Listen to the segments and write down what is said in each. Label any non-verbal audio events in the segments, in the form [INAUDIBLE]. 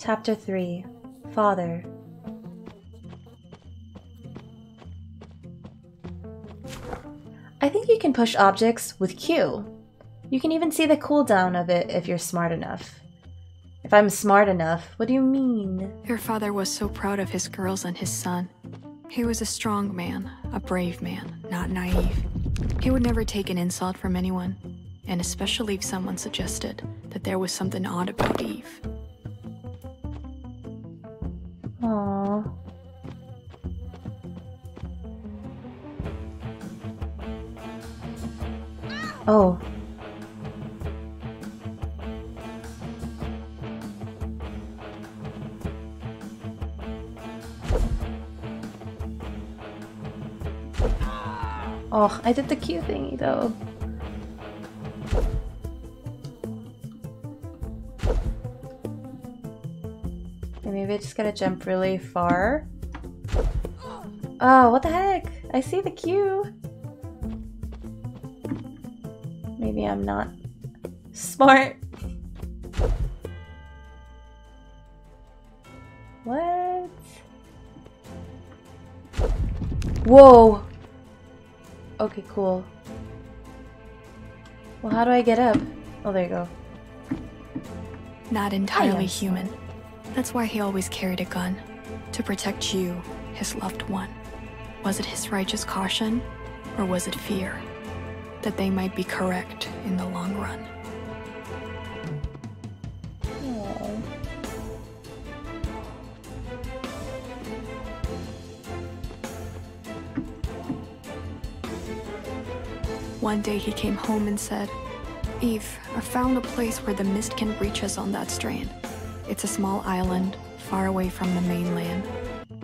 Chapter 3 Father I think you can push objects with Q. You can even see the cooldown of it if you're smart enough. If I'm smart enough, what do you mean? Your father was so proud of his girls and his son. He was a strong man, a brave man, not naive. He would never take an insult from anyone, and especially if someone suggested that there was something odd about Eve. Oh. Oh, I did the Q thingy though. Maybe I just gotta jump really far. Oh, what the heck? I see the Q. Maybe I'm not smart. What? Whoa! Okay, cool. Well, how do I get up? Oh, there you go. Not entirely human. That's why he always carried a gun. To protect you, his loved one. Was it his righteous caution? Or was it fear? That they might be correct in the long run. One day he came home and said, Eve, I found a place where the mist can reach us on that strand. It's a small island, far away from the mainland.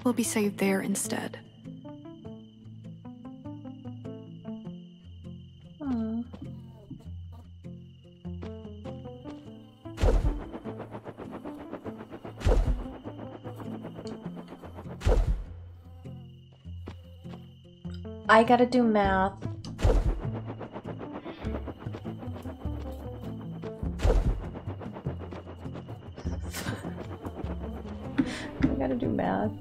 We'll be safe there instead. I gotta do math. [LAUGHS] I gotta do math.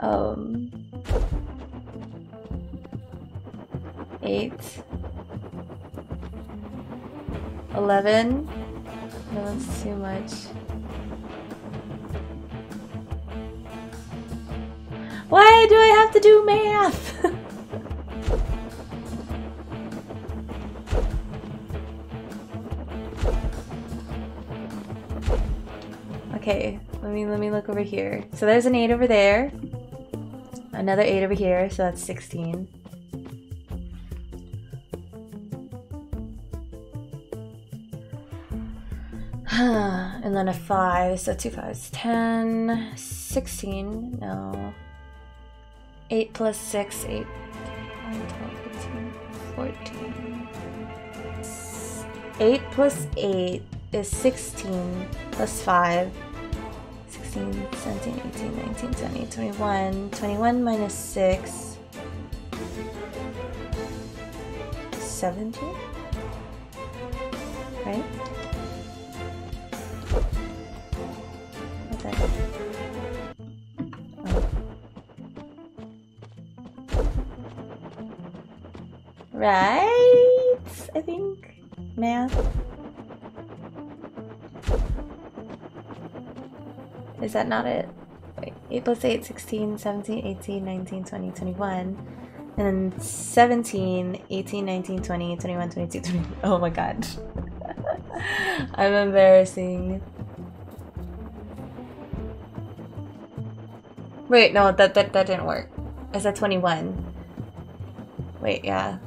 Um. Eight. Eleven. No, that's too much. Why do I have to do math? Over here. So there's an eight over there. Another eight over here, so that's sixteen. [SIGHS] and then a 5, so two fives. 10, 16, no. 8 plus 6, 8, 9, 12, 13, 14. 8 plus 8 is 16, plus 5. 16, 17, 18, 19, 20, 21. 21 minus 6. 17? Right? Oh. Right? I think. Math. Is that not it? Wait, 8 plus 8, 16, 17, 18, 19, 20, 21. And then 17, 18, 19, 20, 21, 22, 20. Oh my god. [LAUGHS] I'm embarrassing. Wait, no, that, that that didn't work. I said 21. Wait, yeah.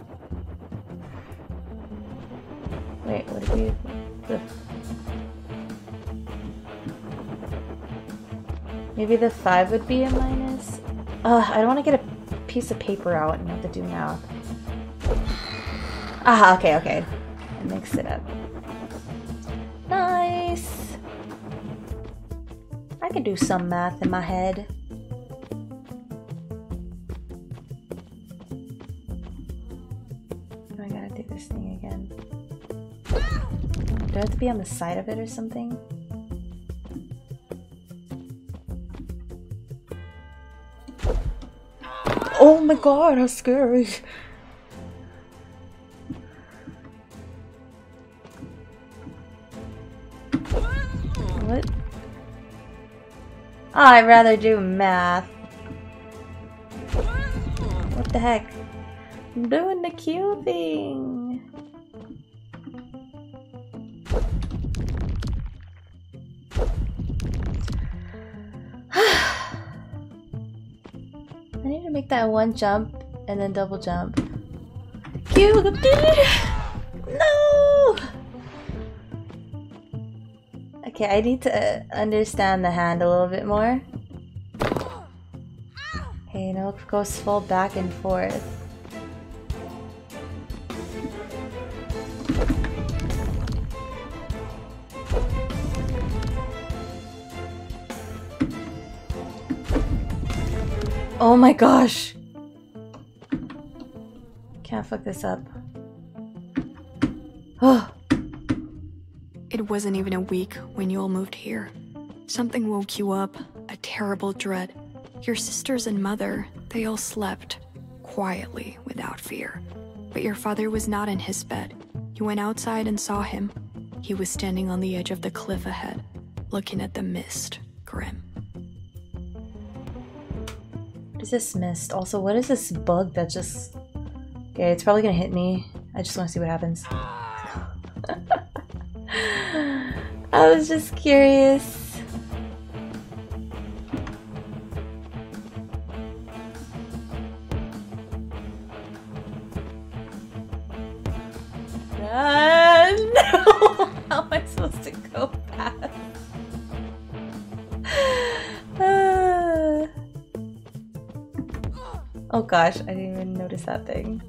Wait, what did the Maybe the 5 would be a minus? Ugh, I don't want to get a piece of paper out and have to do math. Ah, okay, okay. I it up. Nice! I could do some math in my head. Oh, I gotta do this thing again. Do I have to be on the side of it or something? My god, how scary. What? Oh, I'd rather do math. What the heck? I'm doing the Q thing. That one jump and then double jump. Q! No! Okay, I need to uh, understand the hand a little bit more. Okay, now it goes full back and forth. Oh my gosh! Can't fuck this up. Oh! It wasn't even a week when you all moved here. Something woke you up, a terrible dread. Your sisters and mother, they all slept, quietly, without fear. But your father was not in his bed. You went outside and saw him. He was standing on the edge of the cliff ahead, looking at the mist, grim. Is this mist? Also, what is this bug that just... Okay, it's probably gonna hit me. I just want to see what happens. [LAUGHS] I was just curious. Oh gosh, I didn't even notice that thing.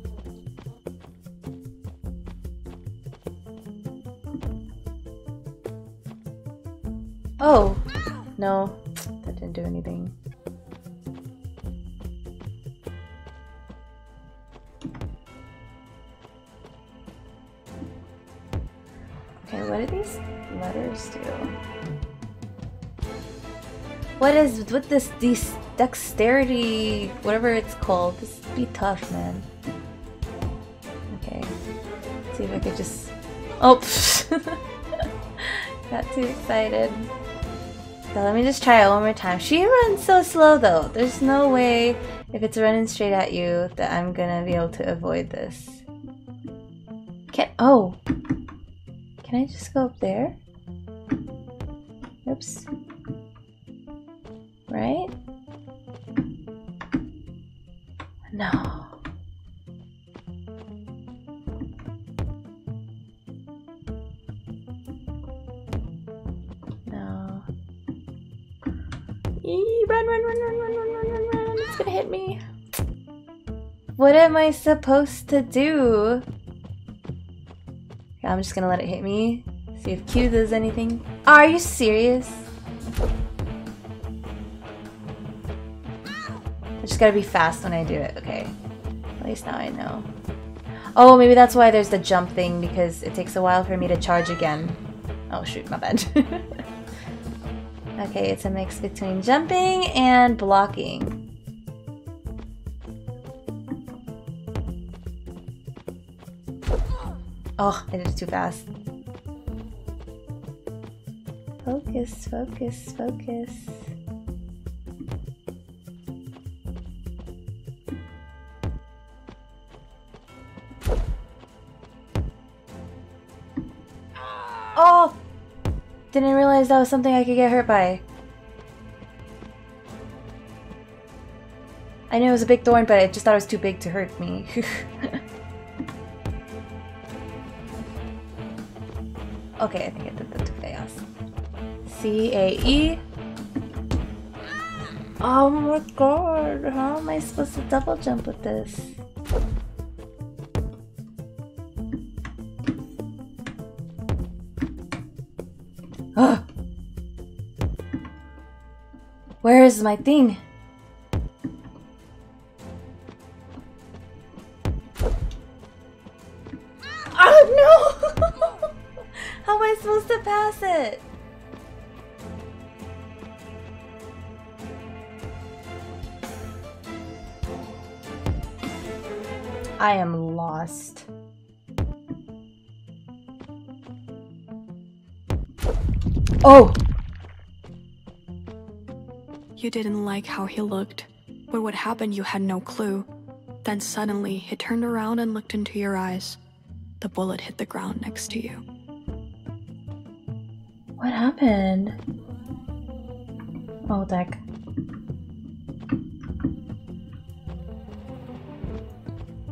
Oh! No, that didn't do anything. Okay, what do these letters do? What is with this these dexterity whatever it's called? This be tough, man. Okay. Let's see if I could just Oh [LAUGHS] got too excited. So let me just try it one more time. She runs so slow though. There's no way if it's running straight at you that I'm gonna be able to avoid this. Can oh. Can I just go up there? Oops. Right? No. No. Eee, run, run, run, run, run, run, run, run, run. It's gonna hit me. What am I supposed to do? I'm just gonna let it hit me. See if Q does anything. Are you serious? Gotta be fast when I do it, okay. At least now I know. Oh, maybe that's why there's the jump thing, because it takes a while for me to charge again. Oh shoot, my bad. [LAUGHS] okay, it's a mix between jumping and blocking. Oh, I did it too fast. Focus, focus, focus. Didn't realize that was something I could get hurt by. I knew it was a big thorn, but I just thought it was too big to hurt me. [LAUGHS] okay, I think I did that too fast. C A E. Ah! Oh my god, how am I supposed to double jump with this? [GASPS] Where is my thing? [LAUGHS] Oh no! [LAUGHS] How am I supposed to pass it? I am Oh! You didn't like how he looked, but what happened you had no clue. Then suddenly, he turned around and looked into your eyes. The bullet hit the ground next to you. What happened? Oh, deck.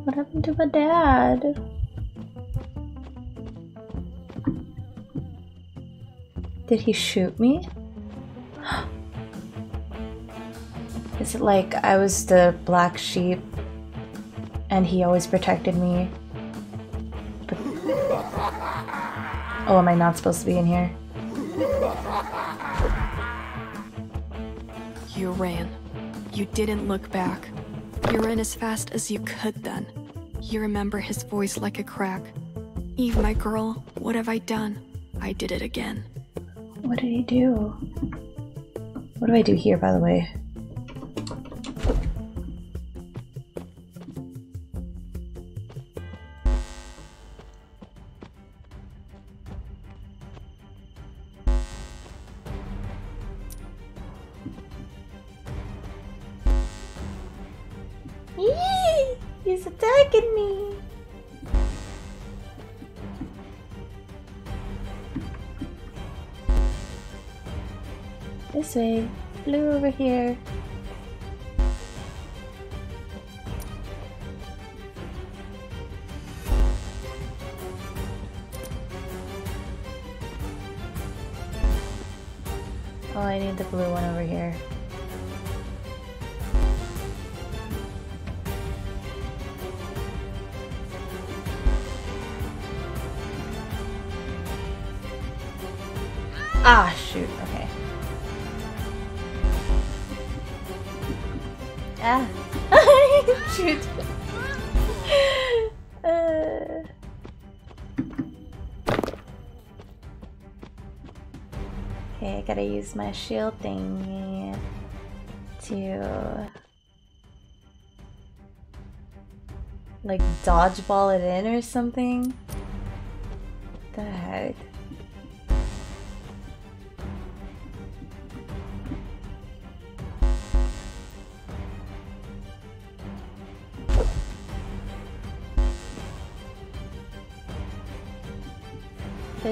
What happened to my dad? Did he shoot me? [GASPS] Is it like I was the black sheep and he always protected me? But... Oh, am I not supposed to be in here? You ran. You didn't look back. You ran as fast as you could then. You remember his voice like a crack. Eve, my girl, what have I done? I did it again. What did he do? What do I do here, by the way? He's attacking me! Way. Blue over here. Ah. shoot. uh. Okay, I gotta use my shield thing to like dodgeball it in or something. the heck?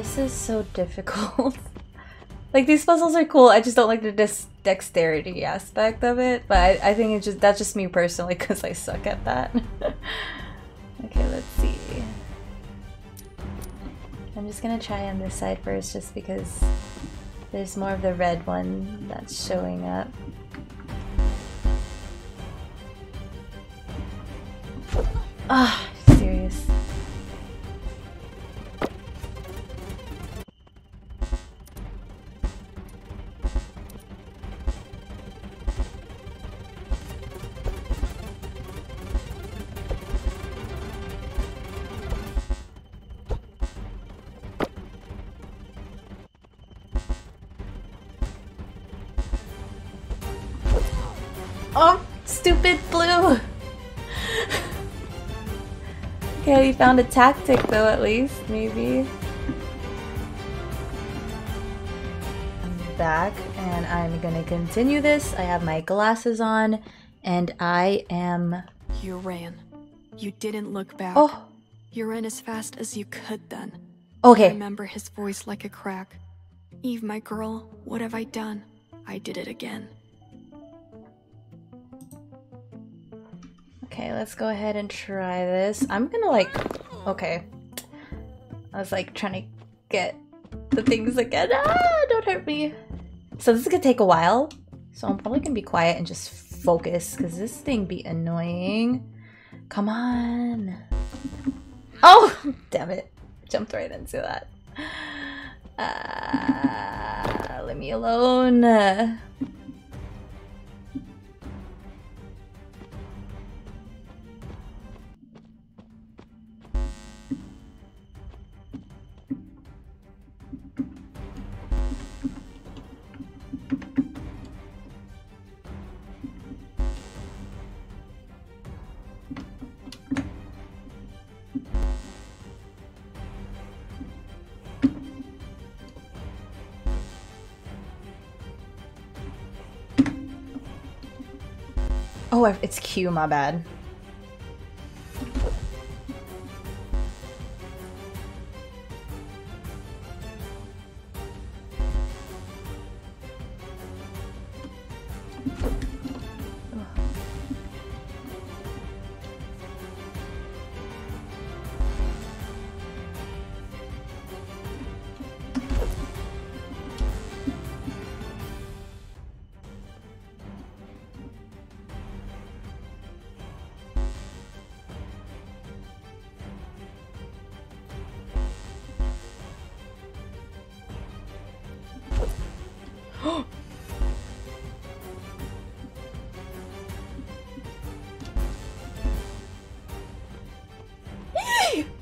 This is so difficult. [LAUGHS] like these puzzles are cool. I just don't like the dexterity aspect of it. But I, I think it's just that's just me personally [LAUGHS] because I suck at that. [LAUGHS] okay, let's see. I'm just gonna try on this side first, just because there's more of the red one that's showing up. Ah, found a tactic though, at least, maybe. I'm back, and I'm gonna continue this. I have my glasses on, and I am... You ran. You didn't look back. Oh! You ran as fast as you could then. Okay. I remember his voice like a crack. Eve, my girl, what have I done? I did it again. Okay, let's go ahead and try this. I'm gonna like... Okay. I was like trying to get the things again. Ah, don't hurt me. So this is gonna take a while. So I'm probably gonna be quiet and just focus because this thing be annoying. Come on. Oh, [LAUGHS] damn it. Jumped right into that. Uh, leave me alone. Oh, it's Q, my bad.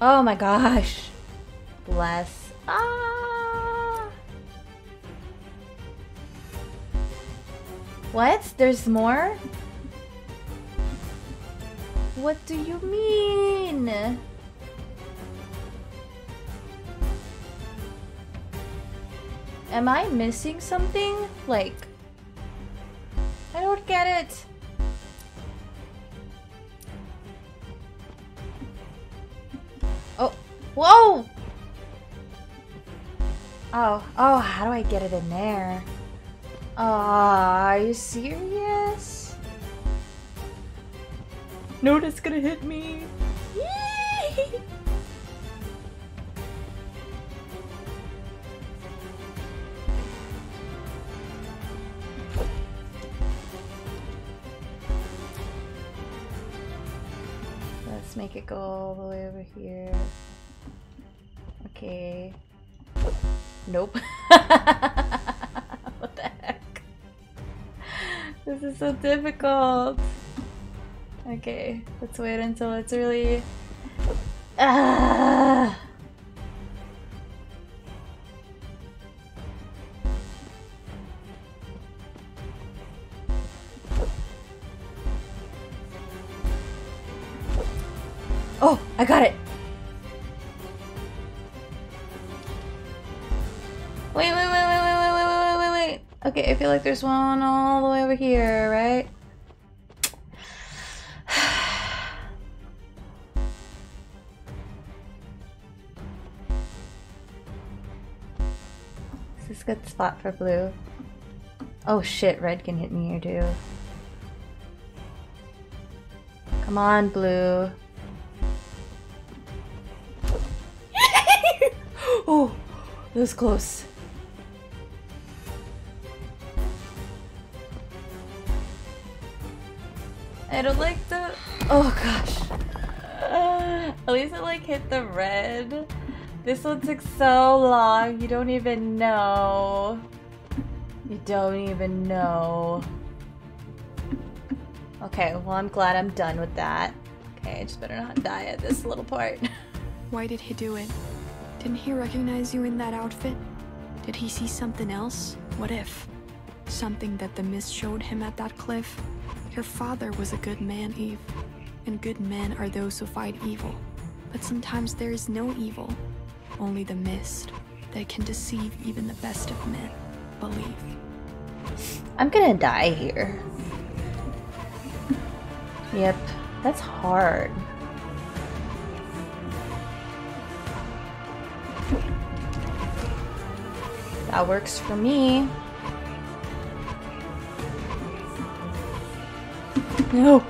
Oh my gosh. Bless. Ah. What? There's more? What do you mean? Am I missing something? Like, I don't get it. Oh, oh, how do I get it in there? Oh, are you serious? No, it's gonna hit me. Yay! Let's make it go all the way over here. Okay. Nope. [LAUGHS] what the heck? This is so difficult. Okay, let's wait until it's really... Ah! Oh, I got it! Okay, I feel like there's one all the way over here, right? [SIGHS] Is this a good spot for blue? Oh shit, red can hit me here too. Come on, blue. [LAUGHS] oh, that was close. I don't like the... Oh gosh. Uh, at least it like hit the red. This one took so long, you don't even know. You don't even know. Okay, well I'm glad I'm done with that. Okay, I just better not die at this little part. [LAUGHS] Why did he do it? Didn't he recognize you in that outfit? Did he see something else? What if? Something that the mist showed him at that cliff? Your father was a good man, Eve. And good men are those who fight evil. But sometimes there is no evil, only the mist that can deceive even the best of men. Believe. I'm gonna die here. Yep, that's hard. That works for me. No.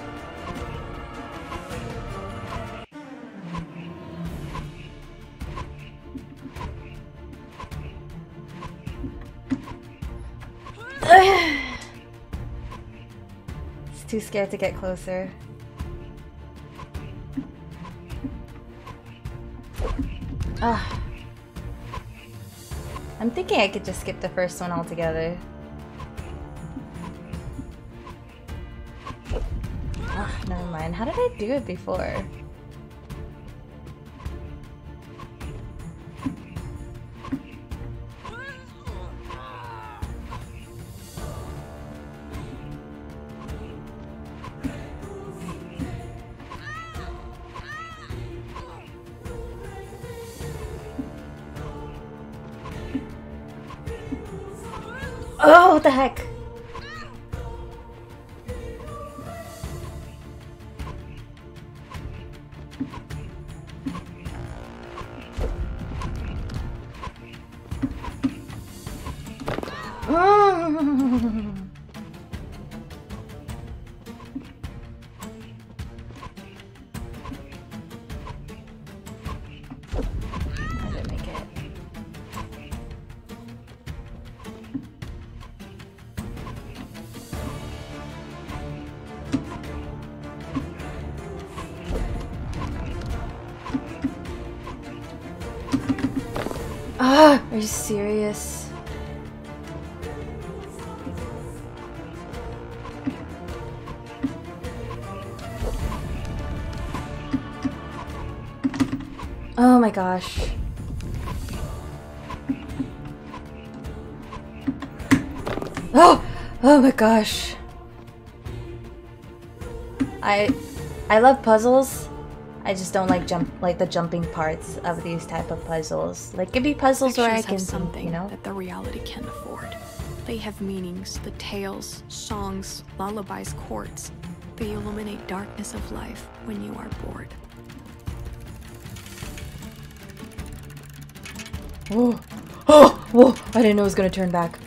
it's too scared to get closer. Ah. I'm thinking I could just skip the first one altogether. How did I do it before? Oh, what the heck? You serious? Oh my gosh. Oh, oh my gosh. I I love puzzles. I just don't like jump like the jumping parts of these type of puzzles. Like give me puzzles where I can have something you know. that the reality can't afford. They have meanings, the tales, songs, lullabies, chords. They illuminate darkness of life when you are bored. Oh, [GASPS] oh, whoa! I didn't know it was gonna turn back.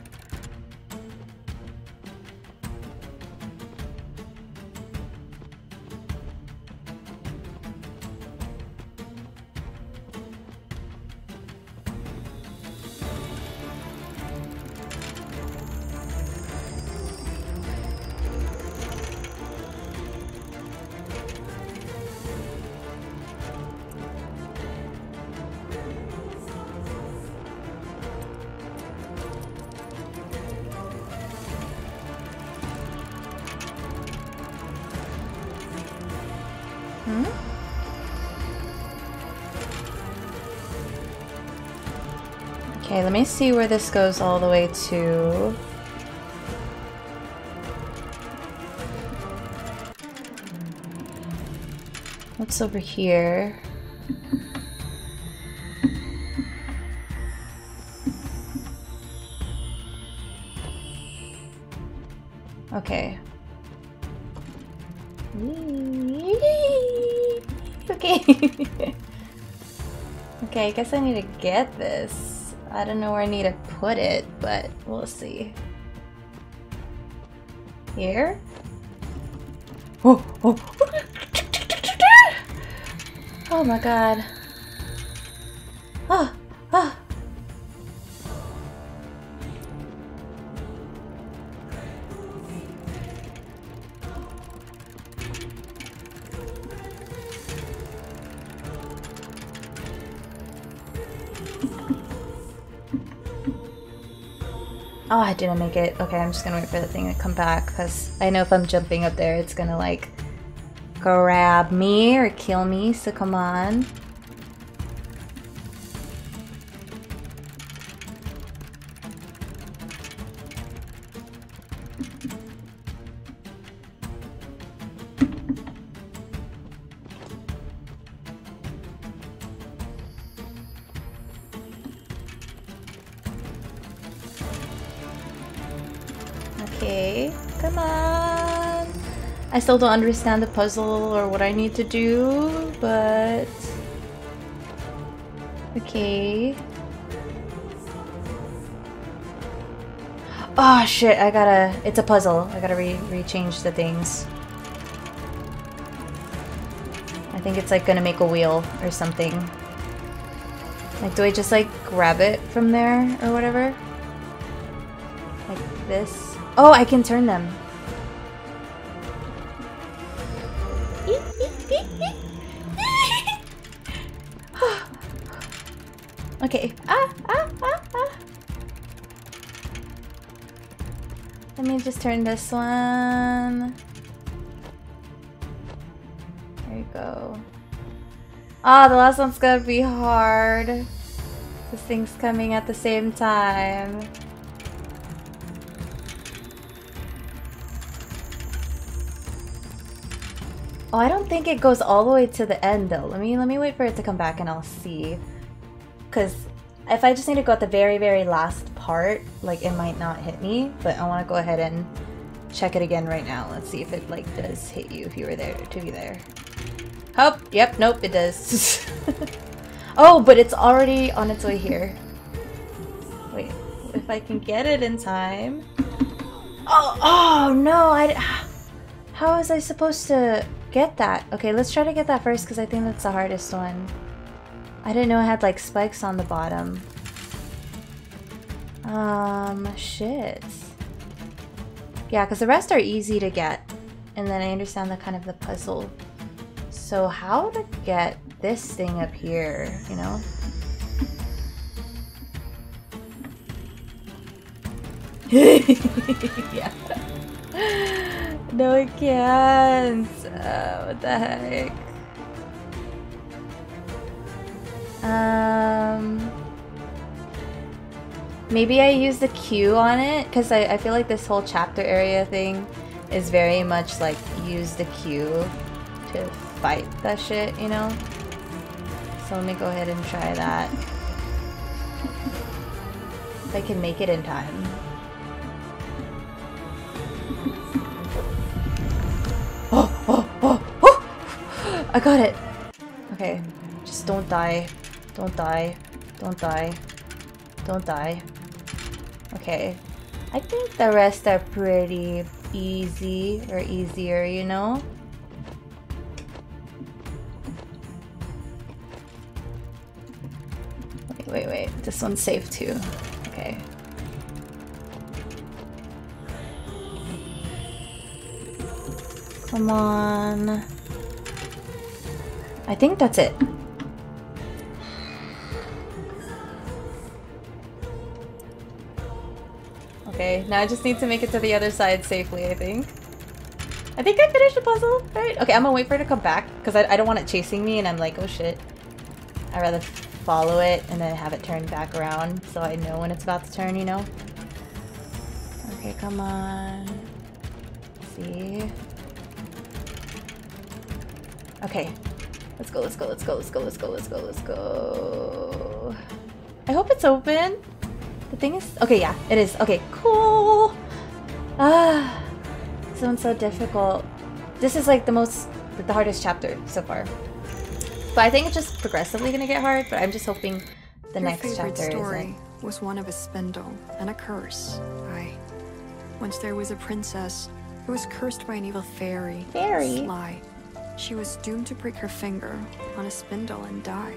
Okay, let me see where this goes all the way to. What's over here? Okay. Okay. [LAUGHS] okay, I guess I need to get this. I don't know where I need to put it, but we'll see. Here? Oh, oh. [LAUGHS] Oh my god. Oh, oh. I didn't make it. Okay, I'm just gonna wait for the thing to come back because I know if I'm jumping up there, it's gonna like grab me or kill me. So come on. I still don't understand the puzzle or what I need to do, but... Okay. Oh shit, I gotta... It's a puzzle. I gotta re rechange the things. I think it's like gonna make a wheel or something. Like, do I just like grab it from there or whatever? Like this? Oh, I can turn them. Okay. Ah, ah, ah, ah. Let me just turn this one. There you go. Ah, the last one's gonna be hard. This thing's coming at the same time. Oh, I don't think it goes all the way to the end though. Let me let me wait for it to come back and I'll see. Cause if I just need to go at the very very last part, like it might not hit me. But I want to go ahead and check it again right now. Let's see if it like does hit you if you were there to be there. Oh, yep, nope, it does. [LAUGHS] oh, but it's already on its way here. Wait, if I can get it in time. Oh, oh no, I. How was I supposed to get that? Okay, let's try to get that first because I think that's the hardest one. I didn't know it had like spikes on the bottom. Um, shit. Yeah, because the rest are easy to get. And then I understand the kind of the puzzle. So how to get this thing up here, you know? [LAUGHS] yeah. [LAUGHS] No, I can't. Uh, what the heck? Um, maybe I use the Q on it because I, I feel like this whole chapter area thing is very much like use the Q to fight that shit, you know? So let me go ahead and try that. If I can make it in time. [GASPS] Oh, oh, oh, oh! I got it! Okay, just don't die. Don't die. Don't die. Don't die. Okay. I think the rest are pretty easy or easier, you know? Wait, wait, wait. This one's safe too. Okay. Come on. I think that's it. Now I just need to make it to the other side safely, I think. I think I finished the puzzle, right? Okay, I'm gonna wait for it to come back, because I, I don't want it chasing me, and I'm like, oh shit. I'd rather follow it and then have it turn back around, so I know when it's about to turn, you know? Okay, come on. Let's see? Okay. Let's go, let's go, let's go, let's go, let's go, let's go, let's go. I hope it's open. The thing is... Okay, yeah, it is. Okay, cool. Ah, this one's so difficult. This is like the most... the hardest chapter so far. But I think it's just progressively gonna get hard, but I'm just hoping the Your next favorite chapter story was one of a spindle and a curse. I. Once there was a princess who was cursed by an evil fairy. Fairy? Sly. She was doomed to break her finger on a spindle and die.